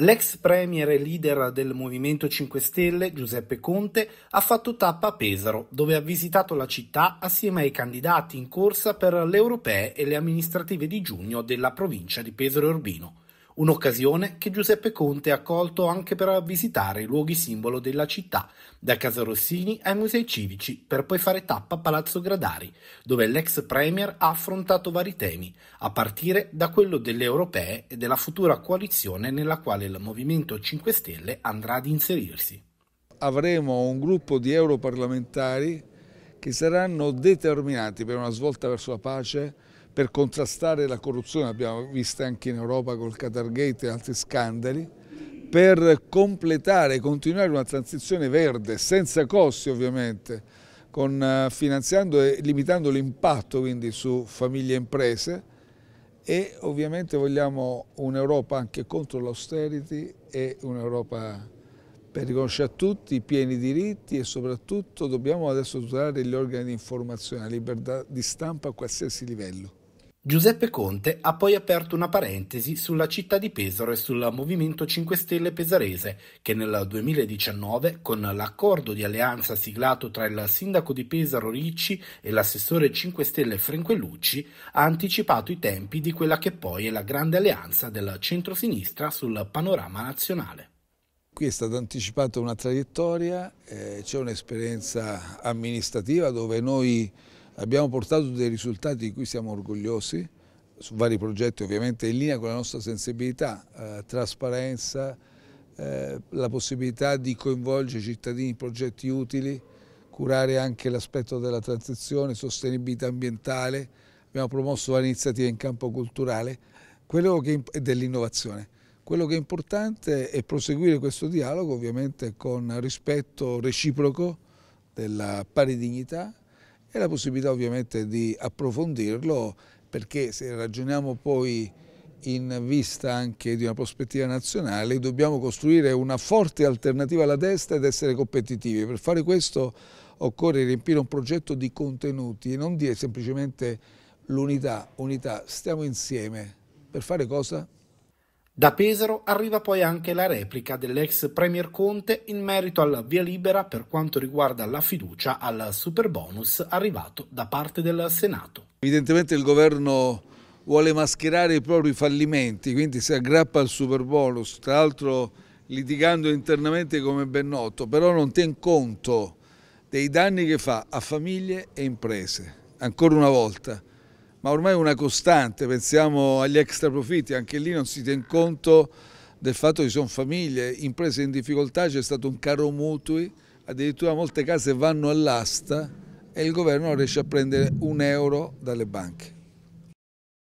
L'ex premier e leader del Movimento 5 Stelle, Giuseppe Conte, ha fatto tappa a Pesaro, dove ha visitato la città assieme ai candidati in corsa per le europee e le amministrative di giugno della provincia di Pesaro e Urbino. Un'occasione che Giuseppe Conte ha colto anche per visitare i luoghi simbolo della città, da Casa Rossini ai musei civici, per poi fare tappa a Palazzo Gradari, dove l'ex premier ha affrontato vari temi, a partire da quello delle europee e della futura coalizione nella quale il Movimento 5 Stelle andrà ad inserirsi. Avremo un gruppo di europarlamentari che saranno determinati per una svolta verso la pace, per contrastare la corruzione, l'abbiamo vista anche in Europa col Qatargate e altri scandali, per completare e continuare una transizione verde, senza costi ovviamente, con, eh, finanziando e limitando l'impatto quindi su famiglie e imprese e ovviamente vogliamo un'Europa anche contro l'austerity e un'Europa per riconoscere a tutti i pieni diritti e soprattutto dobbiamo adesso tutelare gli organi di informazione, la libertà di stampa a qualsiasi livello. Giuseppe Conte ha poi aperto una parentesi sulla città di Pesaro e sul Movimento 5 Stelle pesarese, che nel 2019, con l'accordo di alleanza siglato tra il sindaco di Pesaro Ricci e l'assessore 5 Stelle Frenquellucci, ha anticipato i tempi di quella che poi è la grande alleanza del centro-sinistra sul panorama nazionale. Qui è stata anticipata una traiettoria, eh, c'è un'esperienza amministrativa dove noi Abbiamo portato dei risultati di cui siamo orgogliosi, su vari progetti ovviamente in linea con la nostra sensibilità, eh, trasparenza, eh, la possibilità di coinvolgere i cittadini in progetti utili, curare anche l'aspetto della transizione, sostenibilità ambientale, abbiamo promosso varie iniziative in campo culturale e dell'innovazione. Quello che è importante è proseguire questo dialogo ovviamente con rispetto reciproco della pari dignità e la possibilità ovviamente di approfondirlo perché se ragioniamo poi in vista anche di una prospettiva nazionale dobbiamo costruire una forte alternativa alla destra ed essere competitivi. Per fare questo occorre riempire un progetto di contenuti e non dire semplicemente l'unità, unità, stiamo insieme. Per fare cosa? Da Pesaro arriva poi anche la replica dell'ex Premier Conte in merito al via libera per quanto riguarda la fiducia al superbonus arrivato da parte del Senato. Evidentemente il governo vuole mascherare i propri fallimenti, quindi si aggrappa al superbonus, tra l'altro litigando internamente come ben noto, però non tiene conto dei danni che fa a famiglie e imprese. Ancora una volta, ma ormai è una costante, pensiamo agli extra profitti, anche lì non si tiene conto del fatto che ci sono famiglie, imprese in difficoltà, c'è stato un caro mutui, addirittura molte case vanno all'asta e il governo non riesce a prendere un euro dalle banche.